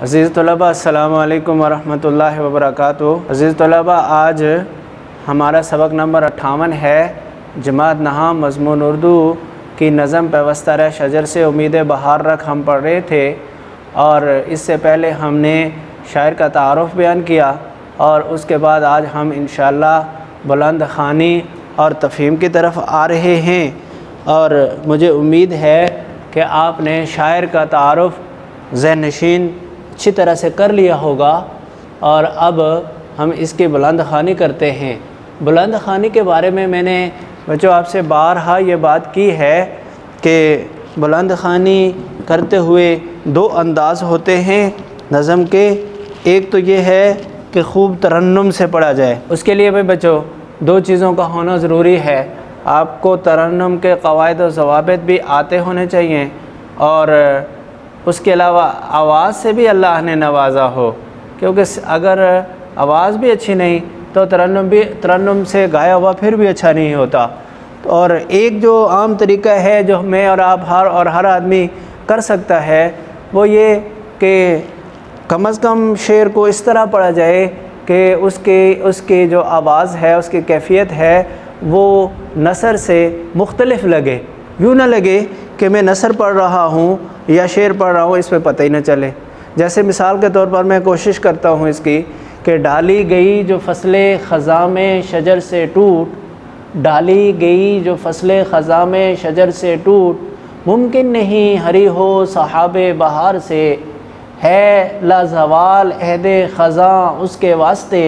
अज़ीज़ तलबा अल्लाम वरहमतुल्लाहि वबरकातुहू। अज़ीज़ तलबा, आज हमारा सबक नंबर अट्ठावन है, जमात नहा मजमून उर्दू की नज़म पेवस्तर शजर से उम्मीद बहार रख हम पढ़ रहे थे और इससे पहले हमने शायर का तारफ़ बयान किया और उसके बाद आज हम इन बुलंद ख़ानी और तफ़ीम की तरफ़ आ रहे हैं। और मुझे उम्मीद है कि आपने शायर का तारफ़ जहन नशीन अच्छी तरह से कर लिया होगा और अब हम इसकी बुलंद ख़ानी करते हैं। बुलंद ख़ानी के बारे में मैंने बच्चों आपसे बारहा ये बात की है कि बुलंद ख़ानी करते हुए दो अंदाज़ होते हैं नज़म के। एक तो ये है कि खूब तरन्नुम से पढ़ा जाए। उसके लिए भाई बच्चों दो चीज़ों का होना ज़रूरी है। आपको तरन्नुम के कवायद और जवाब भी आते होने चाहिए और उसके अलावा आवाज़ से भी अल्लाह ने नवाजा हो, क्योंकि अगर आवाज़ भी अच्छी नहीं तो तरन्नुम भी तरन्नुम से गाया हुआ फिर भी अच्छा नहीं होता। और एक जो आम तरीका है जो मैं और आप हर और हर आदमी कर सकता है, वो ये कि कम अज़ कम शेर को इस तरह पढ़ा जाए कि उसके उसके जो आवाज़ है, उसकी कैफियत है, वो नसर से मुख्तलफ लगे। यूँ ना लगे कि मैं नसर पढ़ रहा हूँ या शेर पढ़ रहा हूँ इस पर पता ही ना चले। जैसे मिसाल के तौर पर मैं कोशिश करता हूँ इसकी कि डाली गई जो फ़सलें ख़ज़ा में शजर से टूट, डाली गई जो फ़सलें ख़ज़ा में शजर से टूट, मुमकिन नहीं हरी हो सहाब बहार से। है लाजवाल अहद ख़ज़ा उसके वास्ते,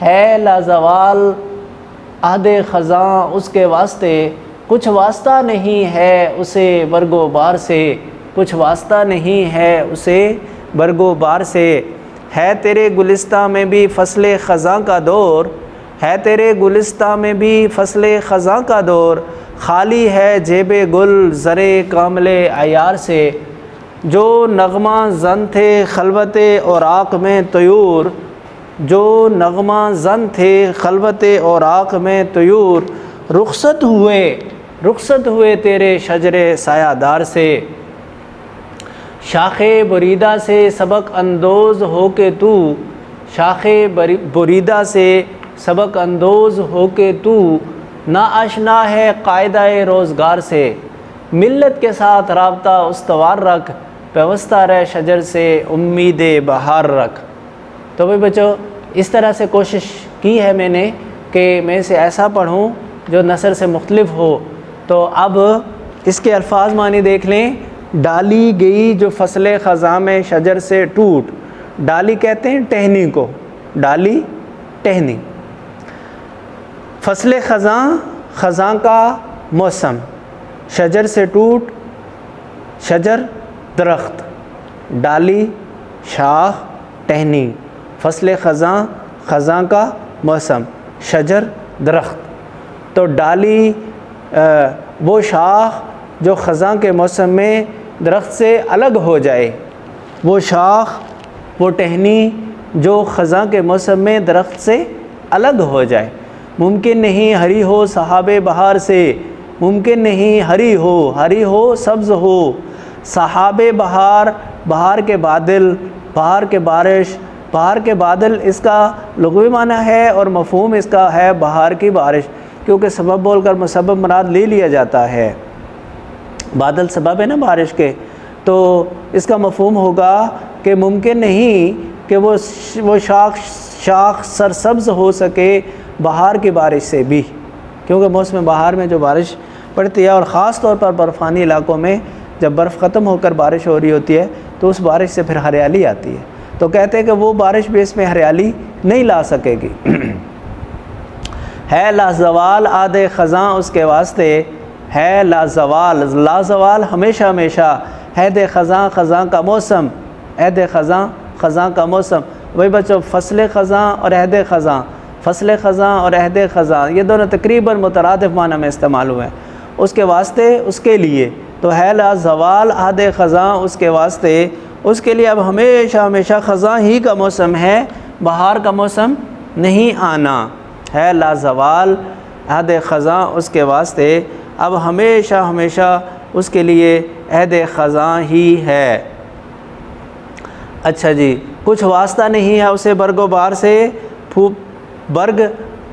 है लाजवाल अहद ख़ज़ा उसके वास्ते, कुछ वास्ता नहीं है उसे वर्गोबार से। कुछ वास्ता नहीं है उसे बरगो बार से। है तेरे गुलिस्ता में भी फ़सल ख़ज़ा का दौर। है तेरे गुलिस्ता में भी फ़सल ख़ज़ा का दौर। खाली है जेब गुल ज़रे कामले आयार से। जो नगमा जन थे खलबत और आक में तयूर। जो नगमा जन थे खलबत और आक में तयूर। रुखसत हुए रुखसत हुए तेरे शजर सायादार से। शाख बरीदा से सबक अंदोज़ हो के तू, शाख बरीदा से सबक अंदोज़ हो के तू, ना आशना है कायदा रोज़गार से। मिलत के साथ रबता उसवार रख, व्यवस्था रह शजर से उम्मीद बहार रख। तो भाई बच्चों, इस तरह से कोशिश की है मैंने कि मैं इसे ऐसा पढ़ूँ जो नसर से मुख्तलिफ़ हो। तो अब इसके अल्फाज मानी देख लें। डाली गई जो फ़सल ख़ज़ा में शजर से टूट डाली कहते हैं टहनी को डाली टहनी। फ़सल ख़ज़ा ख़ज़ा का मौसम शजर से टूट शजर दरख्त डाली शाख टहनी। फ़सल ख़ज़ा ख़ज़ा का मौसम शजर दरख्त। तो डाली आ, वो शाख जो ख़ज़ा के मौसम में दरख्त से अलग हो जाए। वो शाख, वो टहनी जो ख़ज़ा के मौसम में दरख्त से अलग हो जाए। मुमकिन नहीं हरी हो सहाब बहार से। मुमकिन नहीं हरी हो हरी हो सब्ज़ हो। सहाब बहार बहार के बादल, बहार के बारिश, बहार के बादल इसका लगवी माना है और मफहम इसका है बहार की बारिश, क्योंकि सबब बोल कर मसब मराद ले लिया जाता है। बादल सबब है ना बारिश के। तो इसका मफहम होगा कि मुमकिन नहीं कि वो वो शाख शाख सरसब्ज़ हो सके बाहर की बारिश से भी। क्योंकि मौसम बहार में जो बारिश पड़ती है और ख़ास तौर पर बर्फ़ानी इलाकों में जब बर्फ़ ख़त्म होकर बारिश हो रही होती है तो उस बारिश से फिर हरियाली आती है। तो कहते हैं कि वो बारिश भी इसमें हरियाली नहीं ला सकेगी। है लाजवाल आद ख़ज़ा उसके वास्ते है लाजवाल। लाजवाल हमेशा हमेशा। हैद ख़ज़ा ख़ज़ा का मौसम। अहद ख़ज़ा ख़ज़ा का मौसम। वही बच्चों, फ़सल ख़ज़ा और अहद ख़ज़ा। फ़सल ख़ज़ा और अहद ख़ज़ा। ये दोनों तकरीबन मुतरद माना में इस्तेमाल हुए हैं। उसके वास्ते, उसके लिए। तो है ला जवाल आद ख़ज़ा उसके वास्ते। उसके लिए अब हमेशा हमेशा ख़ज़ा ही का मौसम है। बहार का मौसम नहीं आना। है ला जवाल अहद ख़ज़ा उसके वास्ते। अब हमेशा हमेशा उसके लिए अहद ख़ज़ा ही है। अच्छा जी, कुछ वास्ता नहीं है उसे बर्गो बार से? फू, बर्ग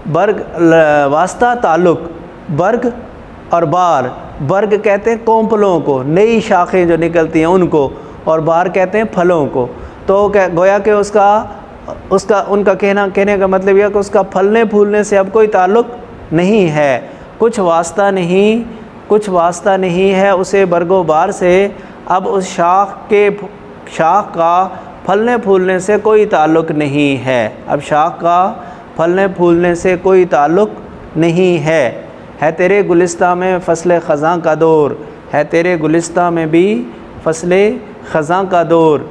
बर्ग वास्ता ताल्लुक, बर्ग और बार। बर्ग कहते हैं कोंपलों को, नई शाखें जो निकलती हैं उनको, और बार कहते हैं फलों को। तो गोया कि उसका उसका, उनका कहना, कहने का मतलब यह कि उसका फलने फूलने से अब कोई ताल्लुक़ नहीं है। कुछ वास्ता नहीं, कुछ वास्ता नहीं है उसे बरगोबार से। अब उस शाख के शाख का फलने फूलने से कोई ताल्लुक़ नहीं है। अब शाख का फलने फूलने से कोई ताल्लुक़ नहीं है। है तेरे गुलिस्ता में फ़सल ख़ज़ा का दौर। है तेरे गुलिस्ता में भी फ़सल ख़ज़ा का दौर।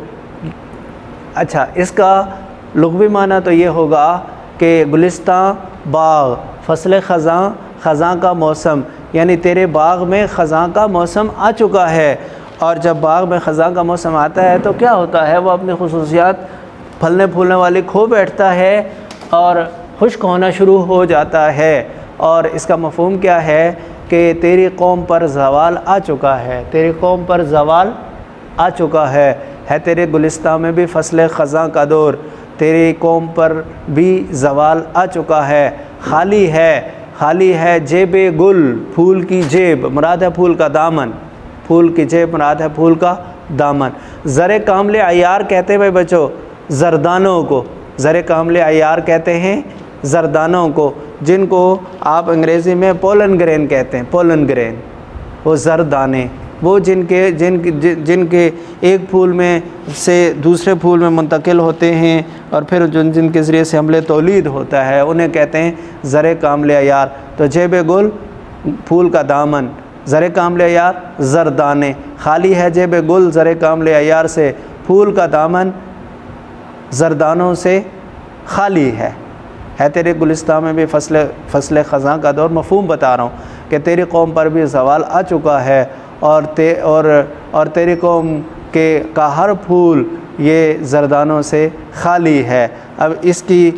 अच्छा इसका लघवी माना तो ये होगा कि गुलिस्ता बाग, फ़सल ख़ज़ा ख़ज़ा का मौसम, यानी तेरे बाग में ख़ज़ा का मौसम आ चुका है। और जब बाग में ख़ज़ा का मौसम आता है तो क्या होता है? वो अपनी खसूसियात फलने फूलने वाली खो बैठता है और खुश्क होना शुरू हो जाता है। और इसका मफहम क्या है कि तेरी कौम पर जवाल आ चुका है। तेरी कौम पर जवाल आ चुका है। है तेरे गुलिस्ता में भी फ़सल ख़ज़ा का दौर। तेरी कौम पर भी जवाल आ चुका है। खाली है। खाली है जेब गुल, फूल की जेब। मुराद है फूल का दामन। फूल की जेब, मुराद है फूल का दामन। ज़र कामले आयार कहते हैं भाई बच्चों, जरदानों को। ज़र कामले अयार कहते हैं, जरदानों को, जिनको आप अंग्रेज़ी में पोलन ग्रेन कहते हैं। पोलन ग्रेन, वो जरदाने। वो जिनके जिनके जिनके एक फूल में से दूसरे फूल में मुंतकिल होते हैं और फिर जिन, जिनके ज़रिए से हमले तोलीद होता है, उन्हें कहते हैं ज़र कामले यार तो जेब गुल, फूल का दामन, ज़र कामले यार जरदाने। खाली है जेब गुल, ज़र कामले यार से। फूल का दामन, जरदानों से खाली है। है तेरे गुलिस्तान में भी फ़सल फ़सल ख़ज़ा का दौर। मफहम बता रहा हूँ कि तेरी कौम पर भी सवाल आ चुका है। और ते, और और तेरी कौम के, का हर फूल ये जरदानों से खाली है। अब इसकी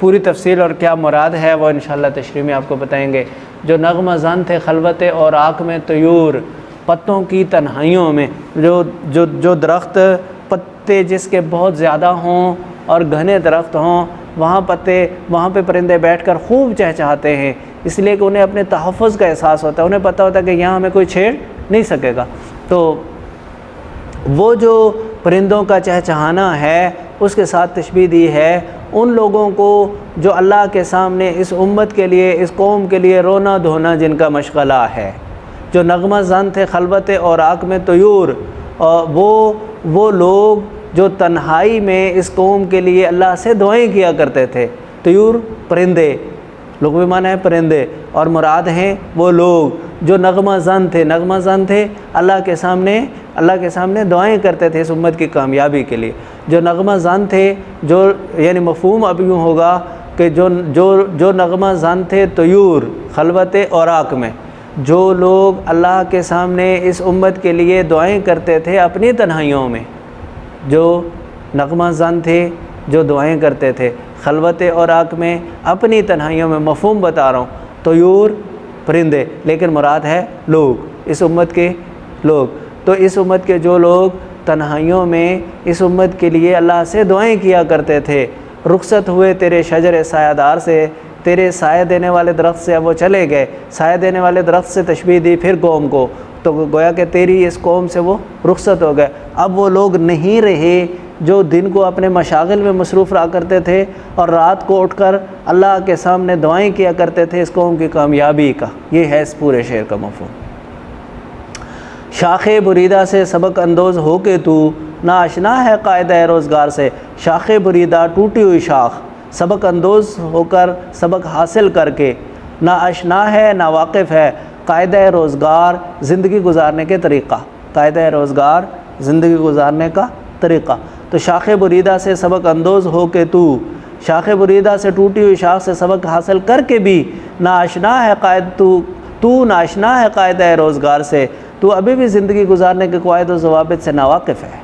पूरी तफसील और क्या मुराद है, वो इन तशरी में आपको बताएँगे। जो नगमा जन थे खलबत और आँख में तयूर, पत्तों की तन्हाइयों में, जो जो जो दरख्त, पत्ते जिसके बहुत ज़्यादा हों और घने दरख्त हों, वहाँ पत्ते, वहाँ पे परिंदे बैठकर खूब चहचहाते हैं। इसलिए कि उन्हें अपने तहफ़ का एहसास होता है, उन्हें पता होता है कि यहाँ हमें कोई छेड़ नहीं सकेगा। तो वो जो परिंदों का चहचहाना है, उसके साथ तशबी दी है, उन लोगों को जो अल्लाह के सामने इस उम्मत के लिए, इस कौम के लिए रोना धोना जिनका मशगला है, जो नगमा जन थे खलबत और आग में तयूर वो वो लोग जो तन्हाई में इस कौम के लिए अल्लाह से दुआएँ किया करते थे, तयूर परिंदे भी माना है, परिंदे। और मुराद हैं वो लोग जो नगमा जन थे। नगमा जन थे, अल्लाह के सामने, अल्लाह के सामने दुआएँ करते थे इस उम्मत की कामयाबी के लिए। जो नगमा जन थे, जो, यानी मफहम अब यूँ होगा कि जो जो जो नगमा जन थे तयूर खलबत और आक में, जो लोग अल्लाह के सामने इस उम्मत के लिए दुआएँ करते थे अपनी तन्हाइयों में, जो नगमा जन थे, जो दुआएँ करते थे। खलवत और आग में अपनी तन्हाइयों में मफहम बता रहा हूँ। तयूर, परिंदे, लेकिन मुराद है लोग, इस उम्मत के लोग। तो इस उम्मत के जो लोग तन्हाइयों में इस उम्मत के लिए अल्लाह से दुआएँ किया करते थे, रुखसत हुए तेरे शजर सायादार से, तेरे साय देने वाले दरख्त से अब वो चले गए। साय देने वाले दरख्त से तशबी दी फिर कौम को। तो गोया कि तेरी इस कौम से वो रुखसत हो गए। अब वो लोग नहीं रहे जो दिन को अपने मशागिल में मसरूफ़ रहा करते थे और रात को उठकर अल्लाह के सामने दुआएँ किया करते थे इस कौम की कामयाबी का। ये है इस पूरे शेर का मफहम। शाख बुरीदा से सबक अंदोज़ हो के तू ना आशना है कायद रोज़गार से। शाख बुरीदा टूटी हुई शाख, सबक अंदोज़ होकर सबक हासिल करके। ना आशना है, ना वाकिफ़ है, कायद रोज़गार ज़िंदगी गुजारने के तरीक़ा। कायद रोज़गार ज़िंदगी गुजारने का तरीक़ा। तो शाख बुरीदा से सबक अंदोज़ हो के तू। शाख बुरीदा से टूटी हुई शाख से सबक हासिल करके भी नाशना है कायद तू। तू नाशना है कायद है रोज़गार से। तू अभी भी ज़िंदगी गुजारने के कायद जवाब से नावाकिफ़ है।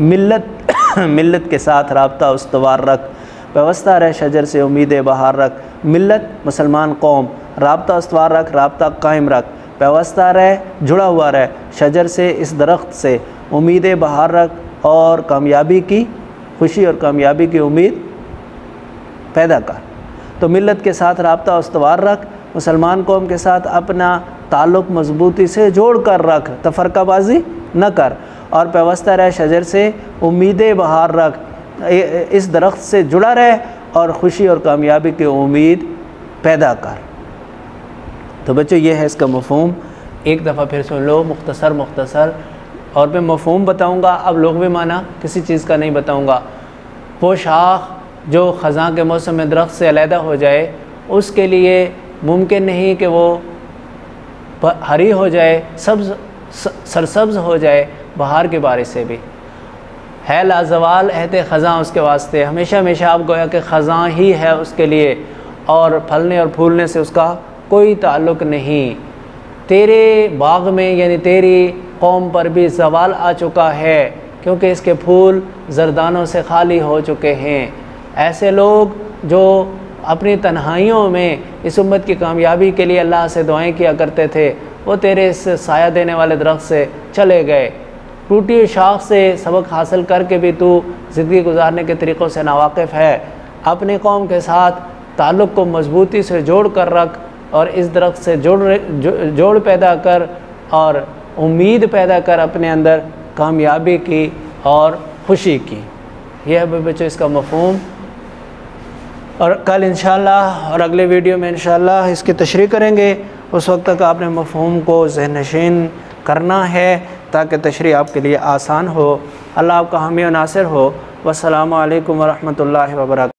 मिलत मिलत के साथ रबता उसवार रख। व्यवस्था रह शजर से उम्मीद बहार रख। मिलत मुसलमान कौम, रबता उसवार रख, रबता कायम रख। व्यवस्था रह, जुड़ा हुआ रह। शजर से, इस दरख्त से उम्मीद बहार रख। और कामयाबी की खुशी और कामयाबी की उम्मीद पैदा कर। तो मिलत के साथ रबता उसवार रख, मुसलमान कौम के साथ अपना ताल्लुक़ मजबूती से जोड़ कर रख, तफरकाबाजी न कर और पेवस्ता रह शजर से उम्मीदें बहार रख इस दरख्त से जुड़ा रह और ख़ुशी और कामयाबी की उम्मीद पैदा कर। तो बच्चों, ये है इसका मफहम। एक दफ़ा फिर सुन लो, मुख्तसर मुख्तसर। और मैं मफहम बताऊँगा, अब लोग भी माना, किसी चीज़ का नहीं बताऊँगा। वो शाख जो ख़ज़ा के मौसम में दरख्त से अलहदा हो जाए, उसके लिए मुमकिन नहीं कि वो हरी हो जाए, सब्ज़ सरसब्ज़ हो जाए बाहर के बारिश से भी। है लाजवाल एहते ख़ज़ा उसके वास्ते, हमेशा हमेशा आप गोया कि ख़ज़ा ही है उसके लिए, और फलने और फूलने से उसका कोई ताल्लुक़ नहीं। तेरे बाग में, यानी तेरी कौम पर भी जवाल आ चुका है, क्योंकि इसके फूल जरदानों से खाली हो चुके हैं। ऐसे लोग जो अपनी तन्हाइयों में इस उम्मत की कामयाबी के लिए अल्लाह से दुआएँ किया करते थे, वो तेरे इस साया देने वाले दरख्त से चले गए। टूटी शाख से सबक हासिल करके भी तू ज़िंदगी गुजारने के तरीक़ों से नावाकिफ़ है। अपनी कौम के साथ ताल्लुक़ को मजबूती से जोड़ कर रख और इस दरख्त से जोड़ जोड़ पैदा कर और उम्मीद पैदा कर अपने अंदर कामयाबी की और ख़ुशी की। यह है बच्चों, इसका मफहम। और कल इन और अगले वीडियो में इन इसकी तशरी करेंगे। उस वक्त तक आपने मफहम को जहन नशीन करना है, ताकि तशरी आपके लिए आसान हो। अल्लाह आपका हामी नासिर हो। वालकम वरहमल वर्क